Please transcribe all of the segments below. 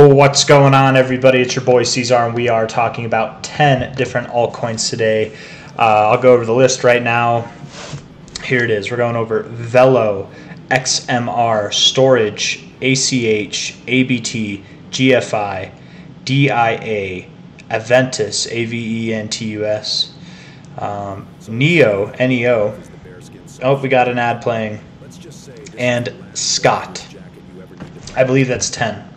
Well, what's going on, everybody? It's your boy C-Zar, and we are talking about 10 different altcoins today. Uh, I'll go over the list right now. Here it is. We're going over Velo, XMR, Storj, ACH, ABT, GFI, DIA, Aventus, A V E N T U S, um, Neo, NEO. Oh, we got an ad playing. And Scott. I believe that's 10.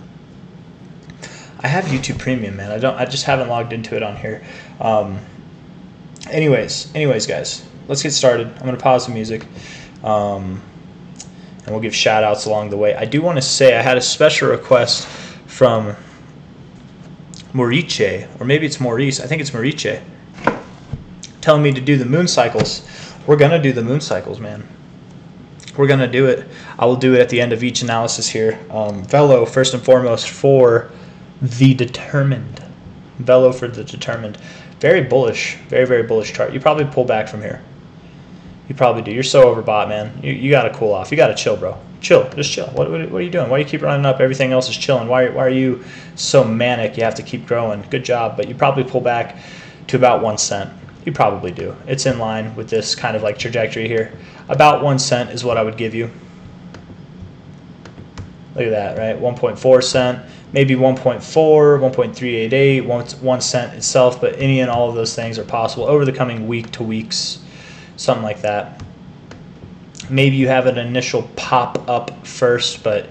I have YouTube Premium, man. I don't. I just haven't logged into it on here. Um, anyways, anyways, guys, let's get started. I'm gonna pause the music, um, and we'll give shout outs along the way. I do want to say I had a special request from Maurice, or maybe it's Maurice. I think it's Maurice, telling me to do the moon cycles. We're gonna do the moon cycles, man. We're gonna do it. I will do it at the end of each analysis here. Um, first and foremost, for the determined. Velo for the determined. Very bullish, very, very bullish chart. You probably pull back from here. You probably do. You're so overbought, man. You, you got to cool off. You got to chill, bro. Chill. Just chill. What, what, what, are you doing? Why do you keep running up? Everything else is chilling. Why, why are you so manic? You have to keep growing. Good job. But you probably pull back to about one cent. You probably do. It's in line with this kind of like trajectory here. About one cent is what I would give you. Look at that, right? 1.4 cent maybe 1.4, 1.388, one, one cent itself, but any and all of those things are possible over the coming week to weeks, something like that. Maybe you have an initial pop up first, but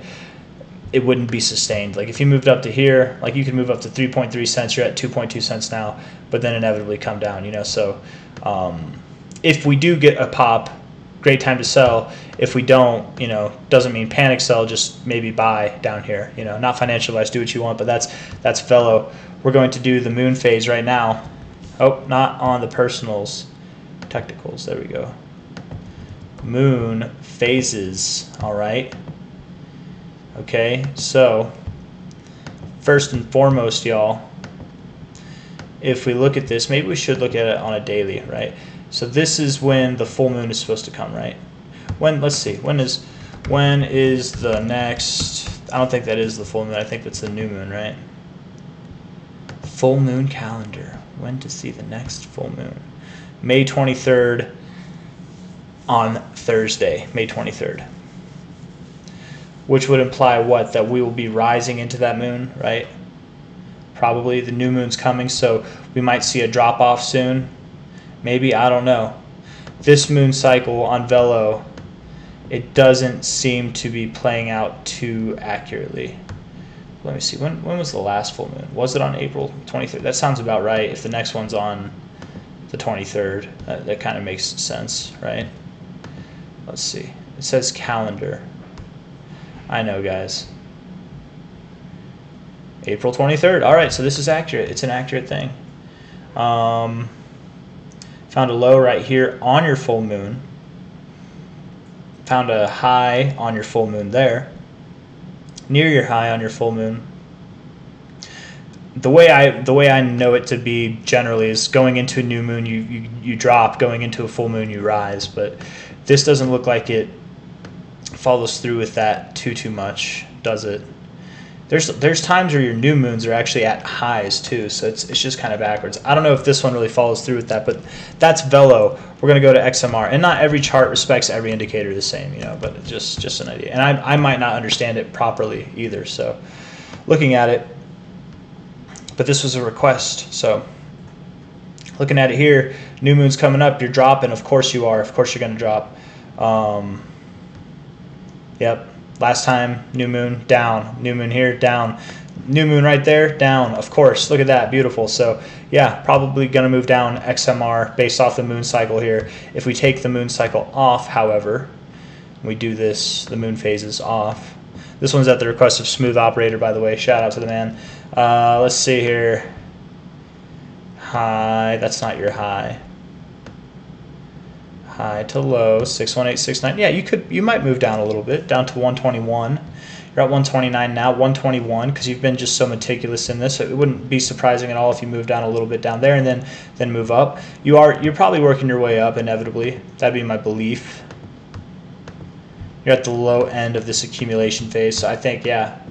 it wouldn't be sustained. Like if you moved up to here, like you could move up to 3.3 cents, you're at 2.2 cents now, but then inevitably come down, you know. So um, if we do get a pop, great time to sell. If we don't, you know, doesn't mean panic sell, just maybe buy down here. You know, not financial advice, do what you want, but that's that's Velo. We're going to do the moon phase right now. Oh, not on the personals. Technicals, there we go. Moon phases, all right. Okay, so first and foremost, y'all, if we look at this, maybe we should look at it on a daily, right? So this is when the full moon is supposed to come, right? When let's see, when is when is the next I don't think that is the full moon, I think that's the new moon, right? Full moon calendar. When to see the next full moon. May 23rd on Thursday, May 23rd. Which would imply what? That we will be rising into that moon, right? Probably the new moon's coming, so we might see a drop off soon Maybe, I don't know. This moon cycle on Velo, it doesn't seem to be playing out too accurately. Let me see. When, when was the last full moon? Was it on April 23rd? That sounds about right. If the next one's on the 23rd, that, that kind of makes sense, right? Let's see. It says calendar. I know, guys. April 23rd. All right, so this is accurate. It's an accurate thing. Um, Found a low right here on your full moon. Found a high on your full moon there. Near your high on your full moon. The way I the way I know it to be generally is going into a new moon you, you, you drop, going into a full moon you rise, but this doesn't look like it follows through with that too too much, does it? There's there's times where your new moons are actually at highs too, so it's it's just kind of backwards. I don't know if this one really follows through with that, but that's Velo. We're gonna go to XMR, and not every chart respects every indicator the same, you know, but just just an idea. And I I might not understand it properly either, so looking at it, but this was a request, so looking at it here, new moon's coming up, you're dropping. Of course you are. Of course you're gonna drop. Um, yep, Last time, new moon, down. New moon here, down. New moon right there, down. Of course, look at that, beautiful. So yeah, probably to move down XMR based off the moon cycle here. If we take the moon cycle off, however, we do this, the moon phases off. This one's at the request of Smooth Operator, by the way. Shout out to the man. Uh, let's see here. High, that's not your high high to low, 61869. Yeah, you could you might move down a little bit, down to 121. You're at 129 now, 121 because you've been just so meticulous in this. So it wouldn't be surprising at all if you move down a little bit down there and then then move up. You are you're probably working your way up inevitably. That'd be my belief. You're at the low end of this accumulation phase, so I think yeah,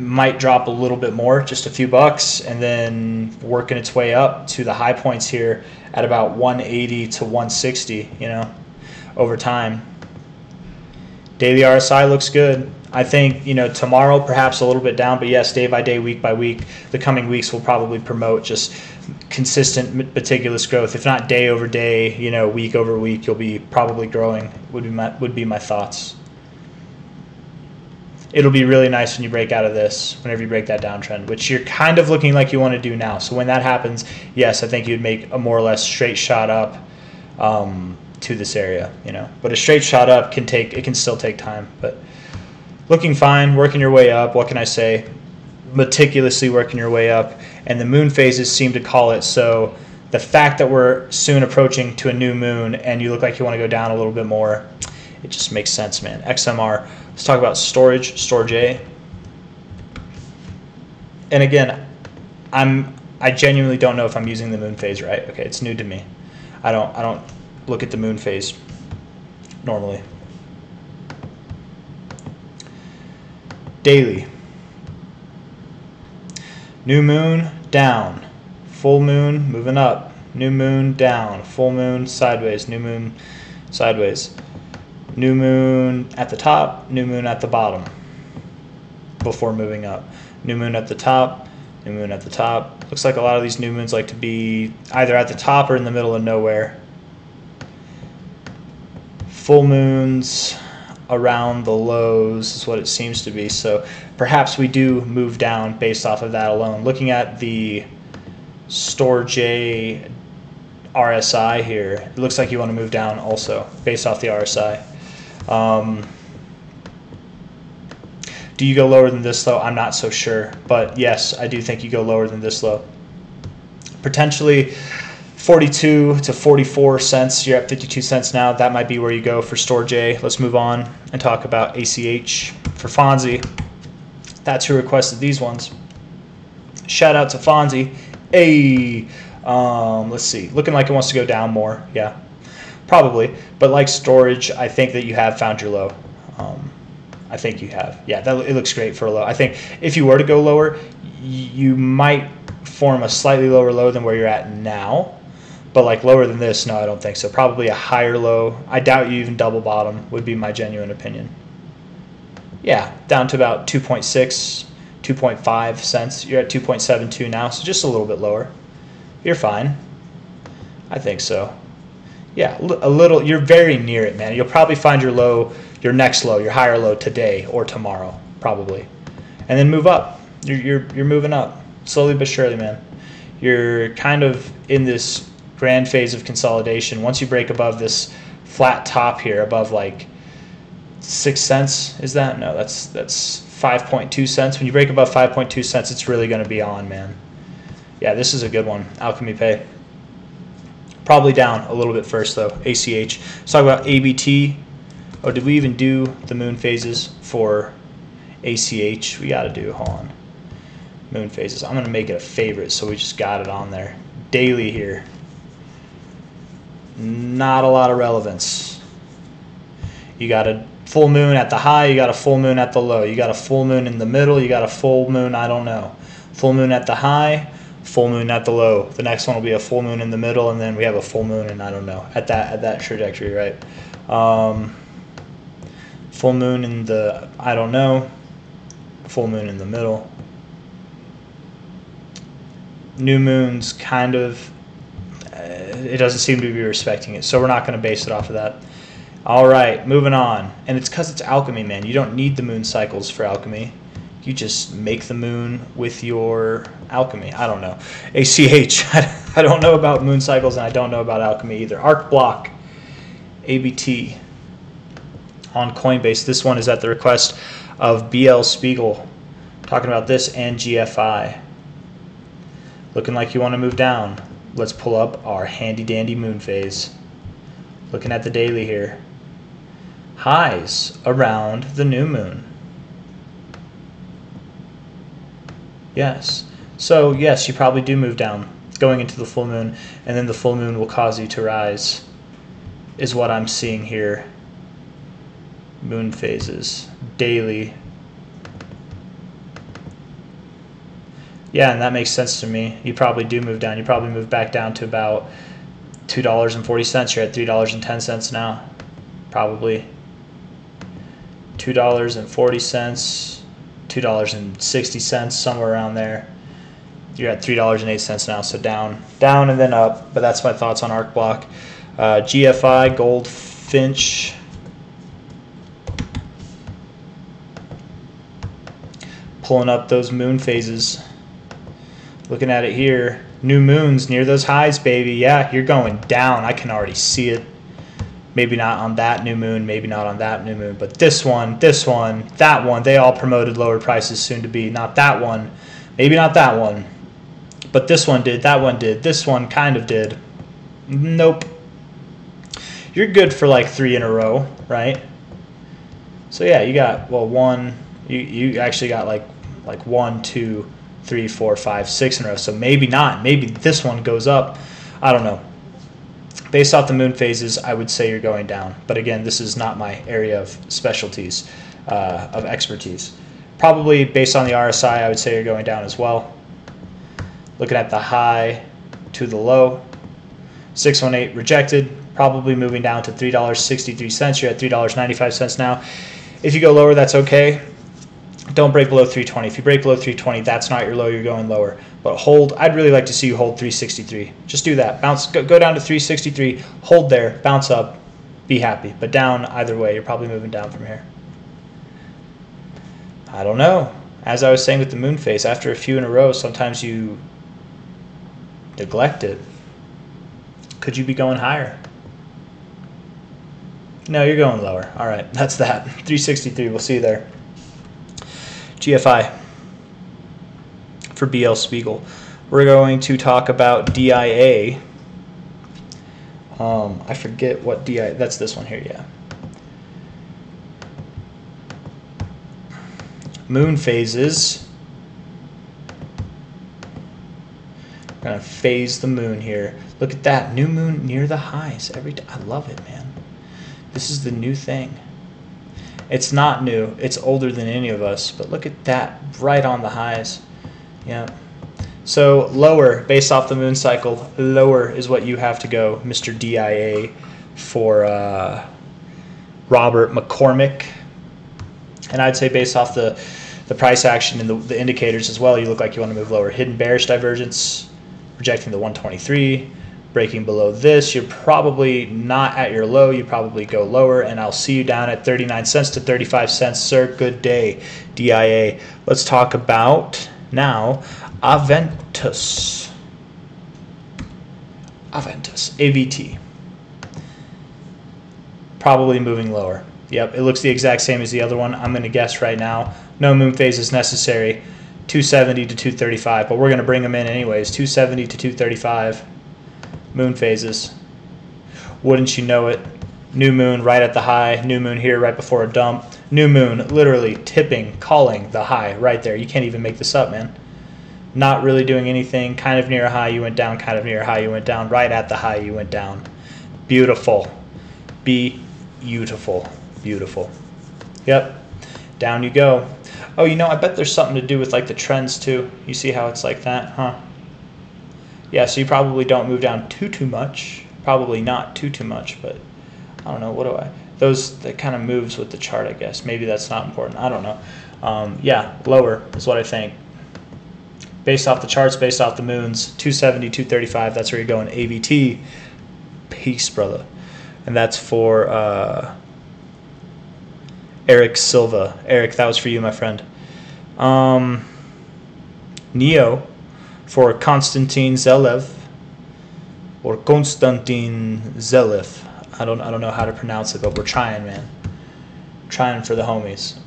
might drop a little bit more, just a few bucks, and then working its way up to the high points here at about 180 to 160, you know, over time. Daily RSI looks good. I think, you know, tomorrow perhaps a little bit down, but yes, day by day, week by week, the coming weeks will probably promote just consistent, meticulous growth. If not day over day, you know, week over week, you'll be probably growing. Would be my would be my thoughts. It'll be really nice when you break out of this, whenever you break that downtrend, which you're kind of looking like you want to do now. So when that happens, yes, I think you'd make a more or less straight shot up um, to this area, you know. But a straight shot up can take it can still take time, but looking fine, working your way up. What can I say? Meticulously working your way up and the moon phases seem to call it. So the fact that we're soon approaching to a new moon and you look like you want to go down a little bit more, it just makes sense, man. XMR. Let's talk about Storj, storage A. And again, I'm I genuinely don't know if I'm using the moon phase right. Okay, it's new to me. I don't I don't look at the moon phase normally. Daily. New moon, down. Full moon, moving up. New moon, down. Full moon, sideways. New moon, sideways. New moon at the top, new moon at the bottom before moving up. New moon at the top, new moon at the top. Looks like a lot of these new moons like to be either at the top or in the middle of nowhere. Full moons around the lows is what it seems to be. So perhaps we do move down based off of that alone. Looking at the Store J RSI here, it looks like you want to move down also based off the RSI. Um, do you go lower than this low? I'm not so sure, but yes, I do think you go lower than this low. Potentially 42 to 44 cents. You're at 52 cents now. That might be where you go for Store J. Let's move on and talk about ACH for Fonzie. That's who requested these ones. Shout out to Fonzie. Hey, um, let's see. Looking like it wants to go down more. Yeah, probably. But like Storj, I think that you have found your low. Um, I think you have. Yeah, that it looks great for a low. I think if you were to go lower, you might form a slightly lower low than where you're at now but like lower than this, no, I don't think so. Probably a higher low. I doubt you even double bottom would be my genuine opinion. Yeah, down to about 2.6, 2.5 cents. You're at 2.72 now, so just a little bit lower. You're fine. I think so. Yeah, a little. You're very near it, man. You'll probably find your low, your next low, your higher low today or tomorrow, probably, and then move up. You're you're you're moving up slowly but surely, man. You're kind of in this grand phase of consolidation. Once you break above this flat top here, above like six cents, is that? No, that's that's 5.2 cents. When you break above 5.2 cents, it's really going to be on, man. Yeah, this is a good one. Alchemy Pay. Probably down a little bit first though. ACH. Let's talk about ABT. Oh, did we even do the moon phases for ACH? We got to do. Hold on. Moon phases. I'm going to make it a favorite, so we just got it on there. Daily here not a lot of relevance. You got a full moon at the high, you got a full moon at the low, you got a full moon in the middle, you got a full moon, I don't know. Full moon at the high, full moon at the low. The next one will be a full moon in the middle, and then we have a full moon, and I don't know at that at that trajectory, right? Um, full moon in the I don't know. Full moon in the middle. New moons kind of it doesn't seem to be respecting it. So we're not going to base it off of that. All right, moving on. And it's because it's alchemy, man. You don't need the moon cycles for alchemy. You just make the moon with your alchemy. I don't know. ACH. I don't know about moon cycles and I don't know about alchemy either. ArcBlock. ABT on Coinbase. This one is at the request of BL Spiegel. Talking about this and GFI. Looking like you want to move down let's pull up our handy dandy moon phase. Looking at the daily here. Highs around the new moon. Yes. So, yes, you probably do move down going into the full moon, and then the full moon will cause you to rise, is what I'm seeing here. Moon phases. Daily. Yeah, and that makes sense to me. You probably do move down. You probably move back down to about two dollars and forty cents. You're at three dollars and ten cents now, probably. Two dollars and forty cents, two dollars and sixty cents, somewhere around there. You're at three dollars and eight cents now, so down, down, and then up. But that's my thoughts on ArcBlock. Uh, GFI Goldfinch. Pulling up those moon phases. Looking at it here, new moons near those highs, baby. Yeah, you're going down. I can already see it. Maybe not on that new moon, maybe not on that new moon, but this one, this one, that one, they all promoted lower prices soon to be. Not that one, maybe not that one, but this one did, that one did, this one kind of did. Nope. You're good for like three in a row, right? So yeah, you got well one. You you actually got like like one, two, three, four, five, six in a row. So maybe not. Maybe this one goes up. I don't know. Based off the moon phases, I would say you're going down. But again, this is not my area of specialties, uh, of expertise. Probably based on the RSI, I would say you're going down as well. Looking at the high to the low, 618 rejected, probably moving down to $3.63. You're at $3.95 now. If you go lower, that's okay don't break below 320. If you break below 320, that's not your low. You're going lower. But hold. I'd really like to see you hold 363. Just do that. Bounce. Go, go down to 363. Hold there. Bounce up. Be happy. But down either way. You're probably moving down from here. I don't know. As I was saying with the moon phase, after a few in a row, sometimes you neglect it. Could you be going higher? No, you're going lower. All right, that's that. 363. We'll see you there. GFI for BL Spiegel. We're going to talk about DIA. Um, I forget what DIA, that's this one here, yeah. Moon phases. We're to phase the moon here. Look at that, new moon near the highs. Every time. I love it, man. This is the new thing. It's not new. It's older than any of us. But look at that, right on the highs. Yeah. So lower, based off the moon cycle, lower is what you have to go, Mr. DIA, for uh, Robert McCormick. And I'd say based off the, the price action and the, the indicators as well, you look like you want to move lower. Hidden bearish divergence, rejecting the 123 breaking below this, you're probably not at your low. You probably go lower, and I'll see you down at 39 cents to 35 cents, sir. Good day, DIA. Let's talk about now Aventus. Aventus, AVT. Probably moving lower. Yep, it looks the exact same as the other one. I'm going to guess right now. No moon phase is necessary. 270 to 235, but we're going to bring them in anyways. 270 to 235 moon phases. Wouldn't you know it? New moon right at the high, new moon here right before a dump. New moon literally tipping, calling the high right there. You can't even make this up, man. Not really doing anything, kind of near a high, you went down, kind of near a high, you went down, right at the high, you went down. Beautiful. Be beautiful. Beautiful. Yep. Down you go. Oh, you know, I bet there's something to do with like the trends too. You see how it's like that, huh? yeah, so you probably don't move down too too much. Probably not too too much, but I don't know. What do I? Those that kind of moves with the chart, I guess. Maybe that's not important. I don't know. Um, yeah, lower is what I think. Based off the charts, based off the moons, 270, 235. That's where you're going. AVT, peace, brother, and that's for uh, Eric Silva. Eric, that was for you, my friend. Um, Neo for Konstantin Zelev or Konstantin Zelev. I don't I don't know how to pronounce it, but we're trying, man. Trying for the homies.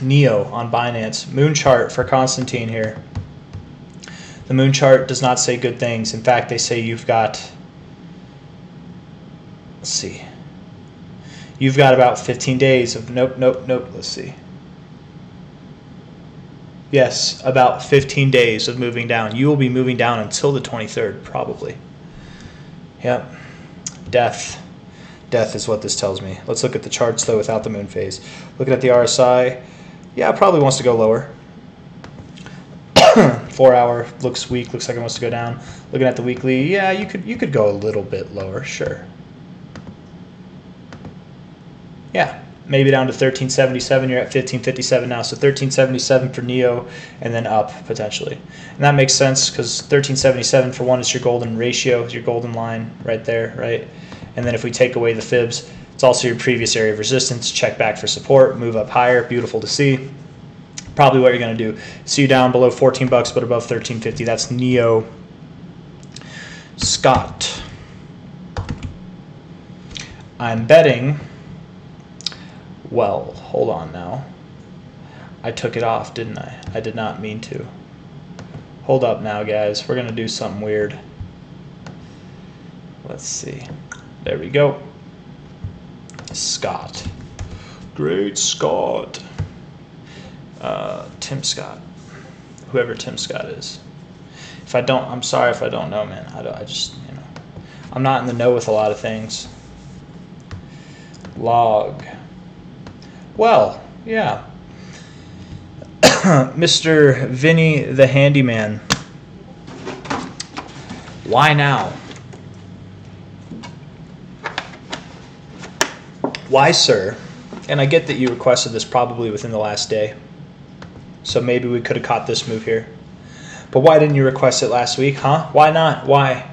Neo on Binance. Moon chart for Konstantin here. The moon chart does not say good things. In fact, they say you've got let's see. You've got about 15 days of nope, nope, nope. Let's see. Yes, about 15 days of moving down. You will be moving down until the 23rd, probably. Yep. Death. Death is what this tells me. Let's look at the charts, though, without the moon phase. Looking at the RSI, yeah, probably wants to go lower. Four hour looks weak. Looks like it wants to go down. Looking at the weekly, yeah, you could you could go a little bit lower, sure. Yeah, maybe down to 1377. You're at 1557 now, so 1377 for Neo, and then up potentially. And that makes sense because 1377 for one is your golden ratio, your golden line right there, right? And then if we take away the fibs, it's also your previous area of resistance. Check back for support, move up higher. Beautiful to see. Probably what you're going to do. See you down below 14 bucks, but above 1350. That's Neo Scott. I'm betting. Well, hold on now. I took it off, didn't I? I did not mean to. Hold up now, guys. We're going to do something weird. Let's see. There we go. Scott. Great Scott. Uh, Tim Scott. Whoever Tim Scott is. If I don't, I'm sorry if I don't know, man. I, don't, I just, you know, I'm not in the know with a lot of things. Log. Well, yeah. Mr. Vinny the Handyman. Why now? Why, sir? And I get that you requested this probably within the last day. So maybe we could have caught this move here. But why didn't you request it last week, huh? Why not? Why?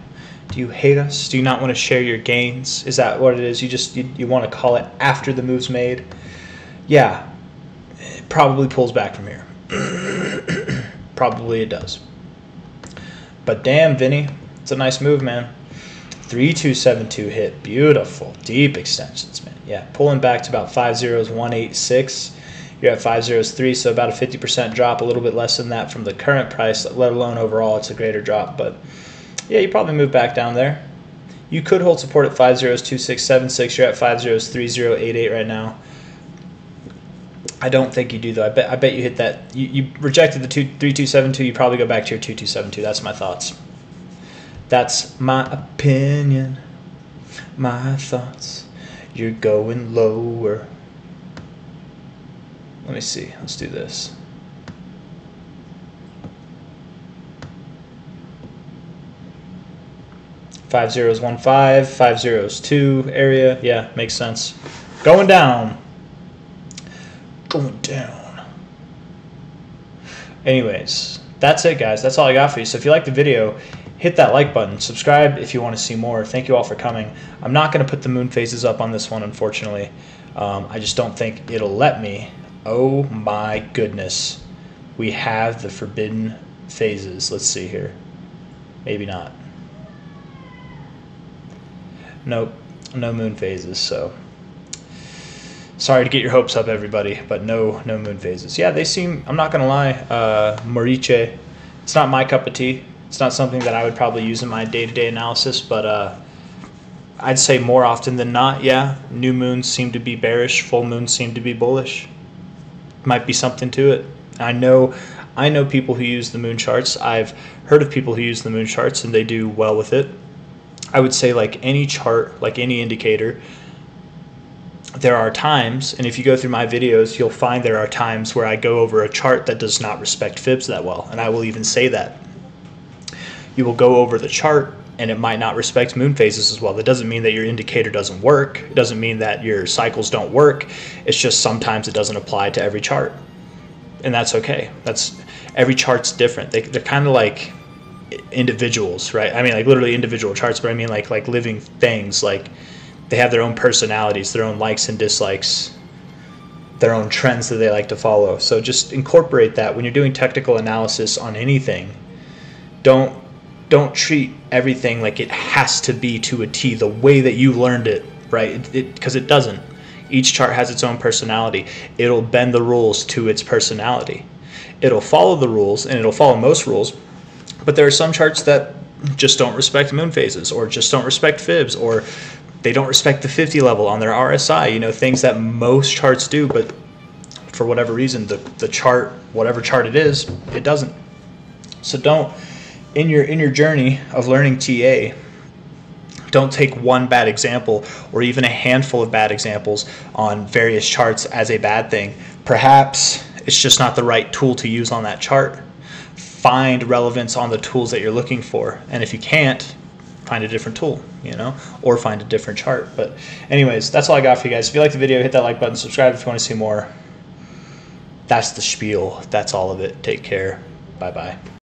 Do you hate us? Do you not want to share your gains? Is that what it is? You just you, you want to call it after the move's made? Yeah. It probably pulls back from here. probably it does. But damn, Vinny, it's a nice move, man. 3272 hit. Beautiful. Deep extensions, man. Yeah, pulling back to about 50186. You're at 503, so about a 50% drop, a little bit less than that from the current price, let alone overall, it's a greater drop. But yeah, you probably move back down there. You could hold support at 502676. You're at 503088 right now. I don't think you do though. I bet I bet you hit that. You, you rejected the two, 3272. You probably go back to your 2272. That's my thoughts. That's my opinion, my thoughts. You're going lower. Let me see. Let's do this. Five zeros one five, five zeros two area. Yeah, makes sense. Going down. Going down. Anyways, that's it, guys. That's all I got for you. So if you like the video, hit that like button. Subscribe if you want to see more. Thank you all for coming. I'm not going to put the moon phases up on this one, unfortunately. Um, I just don't think it'll let me. Oh my goodness. We have the forbidden phases. Let's see here. Maybe not. Nope. No moon phases, so sorry to get your hopes up everybody but no no moon phases yeah they seem i'm not gonna lie uh moriche it's not my cup of tea it's not something that I would probably use in my day to day analysis, but uh, I'd say more often than not, yeah, new moons seem to be bearish, full moons seem to be bullish. Might be something to it. I know, I know people who use the moon charts. I've heard of people who use the moon charts and they do well with it. I would say, like any chart, like any indicator, there are times, and if you go through my videos, you'll find there are times where I go over a chart that does not respect fibs that well, and I will even say that you will go over the chart and it might not respect moon phases as well. That doesn't mean that your indicator doesn't work. It doesn't mean that your cycles don't work. It's just sometimes it doesn't apply to every chart. And that's okay. That's every chart's different. They, they're kind of like individuals, right? I mean, like literally individual charts, but I mean like like living things. Like they have their own personalities, their own likes and dislikes, their own trends that they like to follow. So just incorporate that when you're doing technical analysis on anything. Don't don't treat everything like it has to be to a T the way that you learned it, right? Because it, it, it doesn't. Each chart has its own personality. It'll bend the rules to its personality. It'll follow the rules and it'll follow most rules, but there are some charts that just don't respect moon phases or just don't respect fibs or they don't respect the 50 level on their RSI, you know, things that most charts do, but for whatever reason, the, the chart, whatever chart it is, it doesn't. So don't in your in your journey of learning TA, don't take one bad example or even a handful of bad examples on various charts as a bad thing. Perhaps it's just not the right tool to use on that chart. find relevance on the tools that you're looking for. And if you can't, find a different tool, you know, or find a different chart. But, anyways, that's all I got for you guys. If you like the video, hit that like button, subscribe if you want to see more. That's the spiel. That's all of it. Take care. Bye bye.